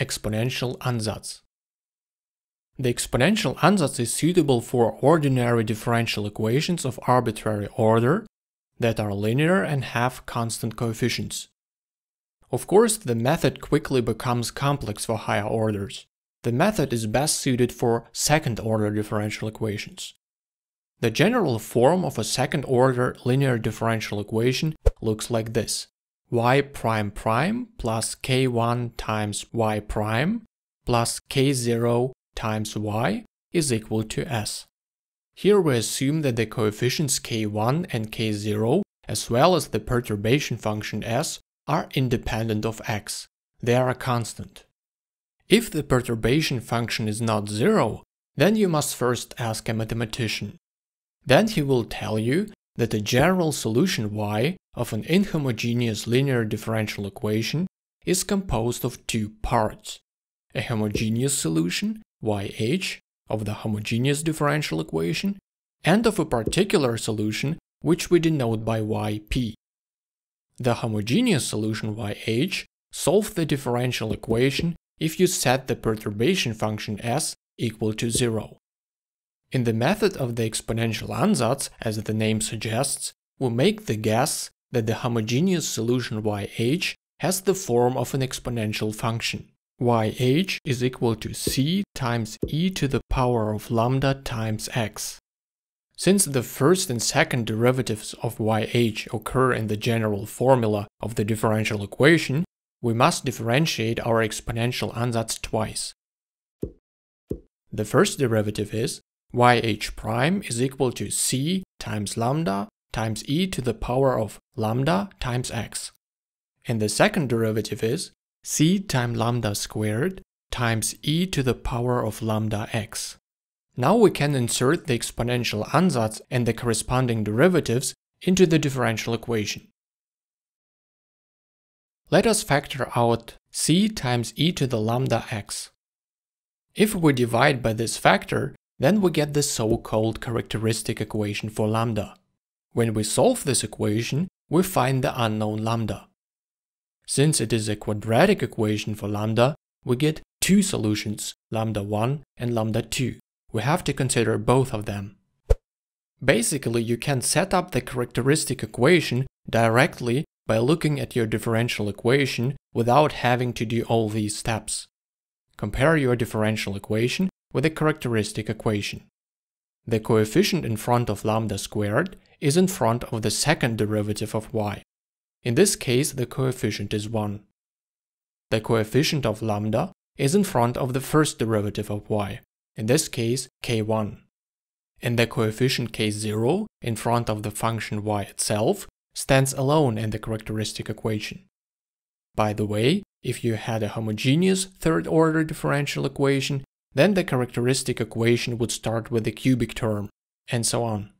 exponential ansatz. The exponential ansatz is suitable for ordinary differential equations of arbitrary order that are linear and have constant coefficients. Of course, the method quickly becomes complex for higher orders. The method is best suited for second-order differential equations. The general form of a second-order linear differential equation looks like this. Y prime prime plus k1 times y prime plus k0 times y is equal to s. Here we assume that the coefficients k1 and k0 as well as the perturbation function s are independent of x. They are a constant. If the perturbation function is not zero, then you must first ask a mathematician. Then he will tell you that the general solution y of an inhomogeneous linear differential equation is composed of two parts. A homogeneous solution, yh, of the homogeneous differential equation, and of a particular solution which we denote by yp. The homogeneous solution yh solves the differential equation if you set the perturbation function s equal to 0. In the method of the exponential ansatz, as the name suggests, we make the guess that the homogeneous solution yh has the form of an exponential function. yh is equal to c times e to the power of lambda times x. Since the first and second derivatives of yh occur in the general formula of the differential equation, we must differentiate our exponential ansatz twice. The first derivative is yh prime is equal to c times lambda times e to the power of lambda times x. And the second derivative is c times lambda squared times e to the power of lambda x. Now we can insert the exponential ansatz and the corresponding derivatives into the differential equation. Let us factor out c times e to the lambda x. If we divide by this factor, then we get the so-called characteristic equation for lambda. When we solve this equation, we find the unknown lambda. Since it is a quadratic equation for lambda, we get two solutions, lambda 1 and lambda 2. We have to consider both of them. Basically, you can set up the characteristic equation directly by looking at your differential equation without having to do all these steps. Compare your differential equation with the characteristic equation. The coefficient in front of lambda squared is in front of the second derivative of y. In this case, the coefficient is 1. The coefficient of lambda is in front of the first derivative of y, in this case k1. And the coefficient k0 in front of the function y itself stands alone in the characteristic equation. By the way, if you had a homogeneous third-order differential equation, then the characteristic equation would start with the cubic term, and so on.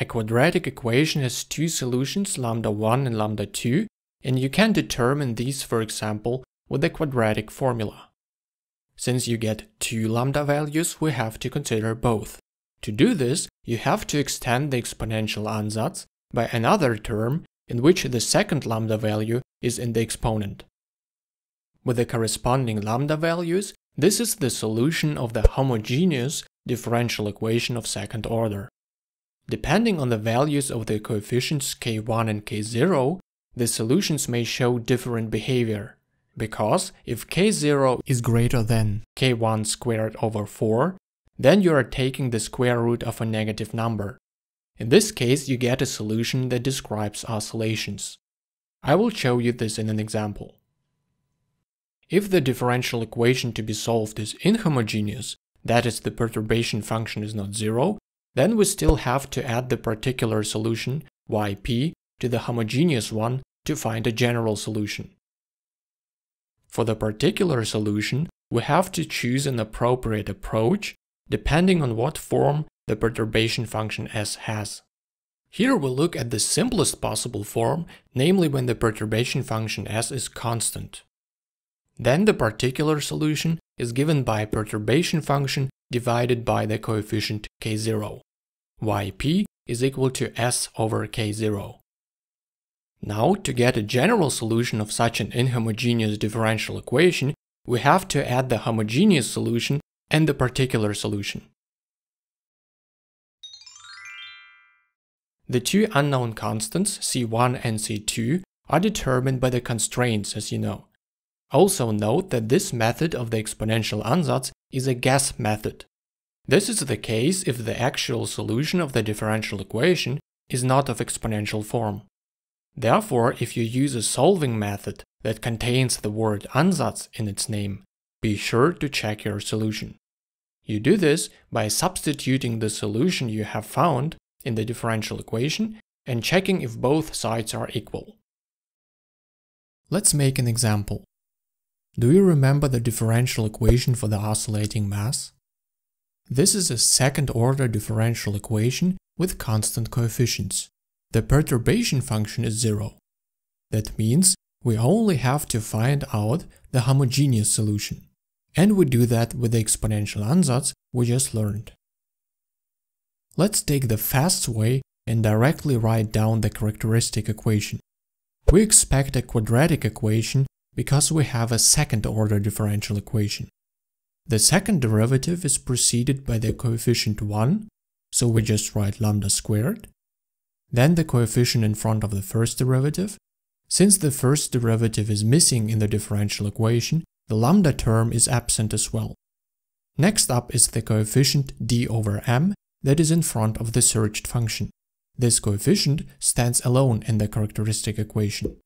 A quadratic equation has two solutions, lambda 1 and lambda 2, and you can determine these, for example, with the quadratic formula. Since you get two lambda values, we have to consider both. To do this, you have to extend the exponential ansatz by another term in which the second lambda value is in the exponent. With the corresponding lambda values, this is the solution of the homogeneous differential equation of second order. Depending on the values of the coefficients k1 and k0, the solutions may show different behavior. Because if k0 is greater than k1 squared over 4, then you are taking the square root of a negative number. In this case, you get a solution that describes oscillations. I will show you this in an example. If the differential equation to be solved is inhomogeneous, that is the perturbation function is not zero, then we still have to add the particular solution, yp, to the homogeneous one to find a general solution. For the particular solution, we have to choose an appropriate approach depending on what form the perturbation function s has. Here we look at the simplest possible form, namely when the perturbation function s is constant. Then the particular solution is given by a perturbation function divided by the coefficient k0. yp is equal to s over k0. Now, to get a general solution of such an inhomogeneous differential equation, we have to add the homogeneous solution and the particular solution. The two unknown constants, C1 and C2, are determined by the constraints, as you know. Also note that this method of the exponential ansatz is a guess method. This is the case if the actual solution of the differential equation is not of exponential form. Therefore, if you use a solving method that contains the word ansatz in its name, be sure to check your solution. You do this by substituting the solution you have found in the differential equation and checking if both sides are equal. Let's make an example. Do you remember the differential equation for the oscillating mass? This is a second-order differential equation with constant coefficients. The perturbation function is zero. That means we only have to find out the homogeneous solution. And we do that with the exponential ansatz we just learned. Let's take the fast way and directly write down the characteristic equation. We expect a quadratic equation because we have a second-order differential equation. The second derivative is preceded by the coefficient 1, so we just write lambda squared. Then the coefficient in front of the first derivative. Since the first derivative is missing in the differential equation, the lambda term is absent as well. Next up is the coefficient d over m that is in front of the searched function. This coefficient stands alone in the characteristic equation.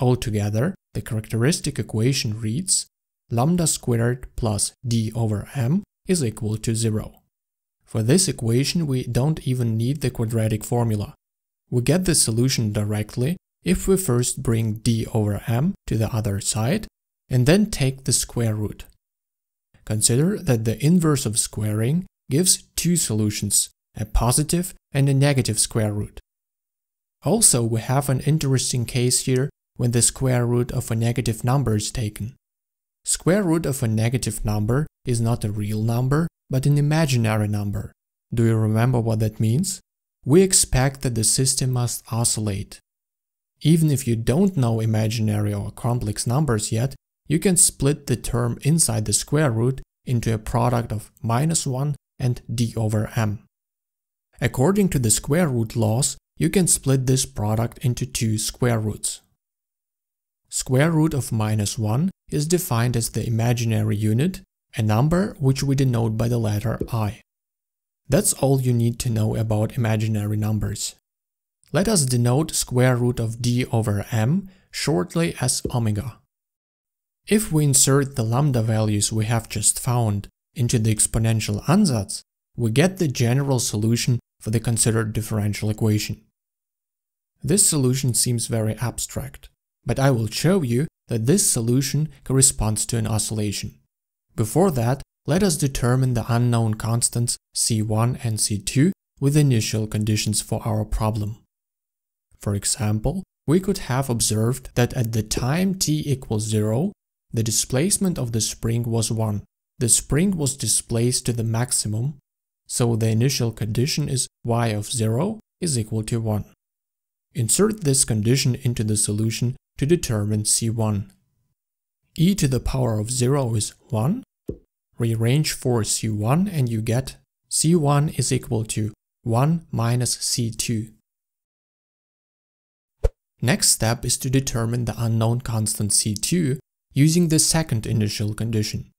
Altogether, the characteristic equation reads lambda squared plus d over m is equal to 0. For this equation, we don't even need the quadratic formula. We get the solution directly if we first bring d over m to the other side and then take the square root. Consider that the inverse of squaring gives two solutions, a positive and a negative square root. Also, we have an interesting case here when the square root of a negative number is taken. Square root of a negative number is not a real number, but an imaginary number. Do you remember what that means? We expect that the system must oscillate. Even if you don't know imaginary or complex numbers yet, you can split the term inside the square root into a product of minus 1 and d over m. According to the square root laws, you can split this product into two square roots. Square root of minus 1 is defined as the imaginary unit, a number which we denote by the letter i. That's all you need to know about imaginary numbers. Let us denote square root of d over m shortly as omega. If we insert the lambda values we have just found into the exponential ansatz, we get the general solution for the considered differential equation. This solution seems very abstract, but I will show you that this solution corresponds to an oscillation. Before that, let us determine the unknown constants C1 and C2 with initial conditions for our problem. For example, we could have observed that at the time t equals 0, the displacement of the spring was 1, the spring was displaced to the maximum, so the initial condition is y of 0 is equal to 1. Insert this condition into the solution to determine C1. e to the power of 0 is 1. Rearrange for C1 and you get C1 is equal to 1 minus C2. Next step is to determine the unknown constant C2 using the second initial condition.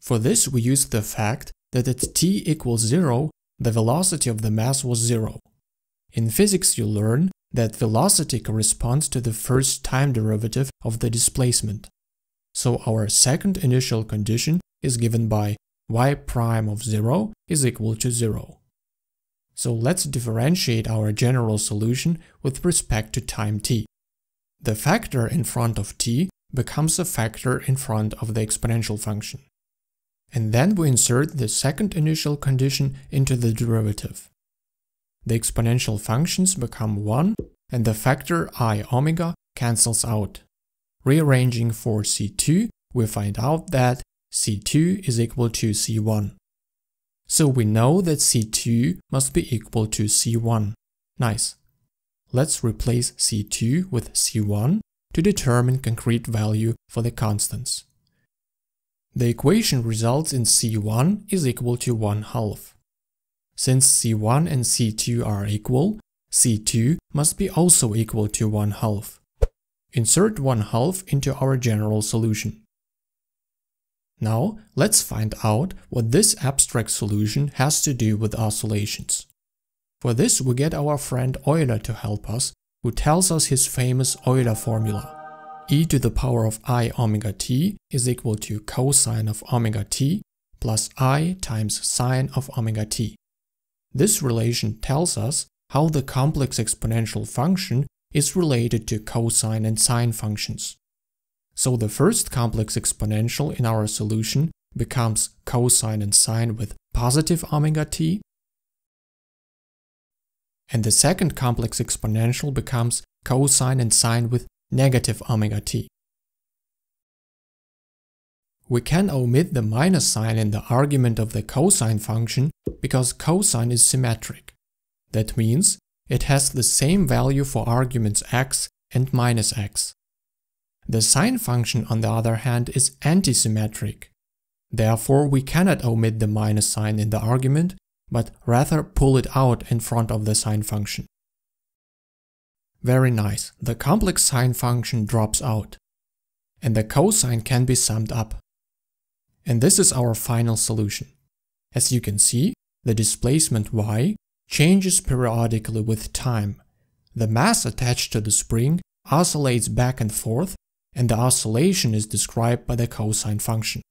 For this, we use the fact that at t equals 0, the velocity of the mass was 0. In physics, you learn that velocity corresponds to the first time derivative of the displacement. So our second initial condition is given by y prime of 0 is equal to 0. So let's differentiate our general solution with respect to time t. The factor in front of t becomes a factor in front of the exponential function and then we insert the second initial condition into the derivative. The exponential functions become 1 and the factor i omega cancels out. Rearranging for c2, we find out that c2 is equal to c1. So we know that c2 must be equal to c1. Nice. Let's replace c2 with c1 to determine concrete value for the constants. The equation results in C1 is equal to 1 half. Since C1 and C2 are equal, C2 must be also equal to 1 half. Insert 1 half into our general solution. Now, let's find out what this abstract solution has to do with oscillations. For this, we get our friend Euler to help us, who tells us his famous Euler formula. e to the power of i omega t is equal to cosine of omega t plus i times sine of omega t. This relation tells us how the complex exponential function is related to cosine and sine functions. So the first complex exponential in our solution becomes cosine and sine with positive omega t, and the second complex exponential becomes cosine and sine with negative omega t. We can omit the minus sign in the argument of the cosine function because cosine is symmetric. That means it has the same value for arguments x and minus x. The sine function, on the other hand, is antisymmetric. Therefore, we cannot omit the minus sign in the argument, but rather pull it out in front of the sine function. Very nice, the complex sine function drops out, and the cosine can be summed up. And this is our final solution. As you can see, the displacement y changes periodically with time. The mass attached to the spring oscillates back and forth, and the oscillation is described by the cosine function.